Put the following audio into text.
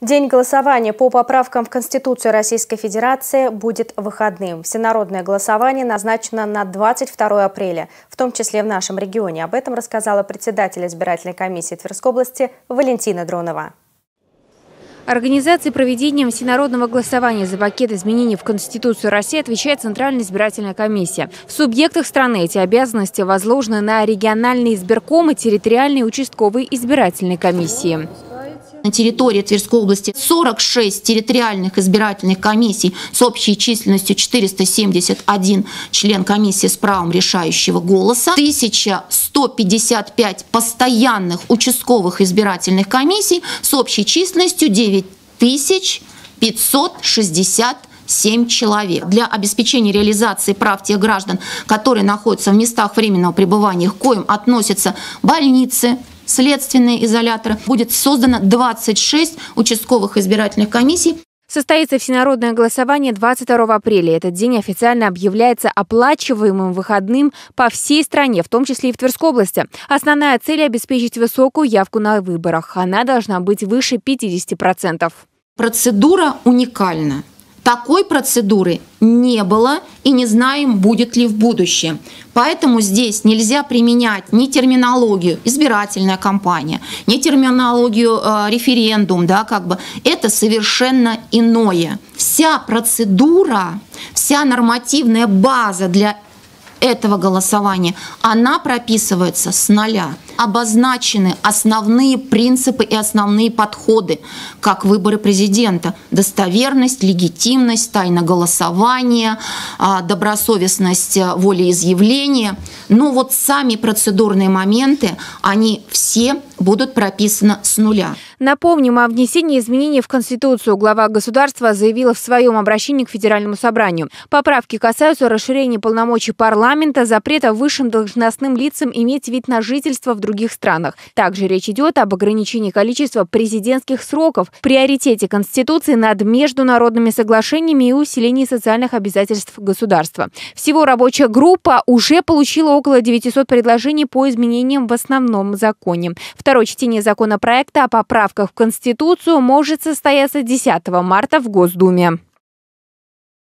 День голосования по поправкам в Конституцию Российской Федерации будет выходным. Всенародное голосование назначено на 22 апреля, в том числе в нашем регионе. Об этом рассказала председатель избирательной комиссии Тверской области Валентина Дронова. Организацией проведения всенародного голосования за пакет изменений в Конституцию России отвечает Центральная избирательная комиссия. В субъектах страны эти обязанности возложены на региональные избиркомы, территориальные участковые избирательные комиссии на территории Тверской области 46 территориальных избирательных комиссий с общей численностью 471 член комиссии с правом решающего голоса, 1155 постоянных участковых избирательных комиссий с общей численностью 9560 7 человек. Для обеспечения реализации прав тех граждан, которые находятся в местах временного пребывания, к коим относятся больницы, следственные изоляторы. Будет создано 26 участковых избирательных комиссий. Состоится всенародное голосование 22 апреля. Этот день официально объявляется оплачиваемым выходным по всей стране, в том числе и в Тверской области. Основная цель – обеспечить высокую явку на выборах. Она должна быть выше 50%. Процедура уникальна. Такой процедуры не было и не знаем, будет ли в будущем. Поэтому здесь нельзя применять ни терминологию избирательная кампания, ни терминологию э, референдум, да, как бы это совершенно иное. Вся процедура, вся нормативная база для этого голосования, она прописывается с нуля. Обозначены основные принципы и основные подходы, как выборы президента. Достоверность, легитимность, тайна голосования, а, добросовестность э, волеизъявления. Но вот сами процедурные моменты, они все будут прописаны с нуля. Напомним, о внесении изменений в Конституцию глава государства заявила в своем обращении к Федеральному собранию. Поправки касаются расширения полномочий парламента, запрета высшим должностным лицам иметь вид на жительство в других странах. Также речь идет об ограничении количества президентских сроков, приоритете Конституции над международными соглашениями и усилении социальных обязательств государства. Всего рабочая группа уже получила около 900 предложений по изменениям в основном законе. Второе чтение законопроекта о поправках поправках в Конституцию может состояться 10 марта в Госдуме.